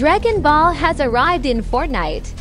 Dragon Ball has arrived in Fortnite.